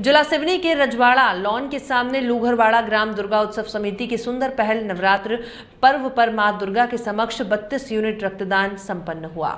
जिला सिवनी के रजवाड़ा लॉन के सामने लूघरवाड़ा ग्राम दुर्गा उत्सव समिति की सुंदर पहल नवरात्र पर्व पर माँ दुर्गा के समक्ष 32 यूनिट रक्तदान संपन्न हुआ।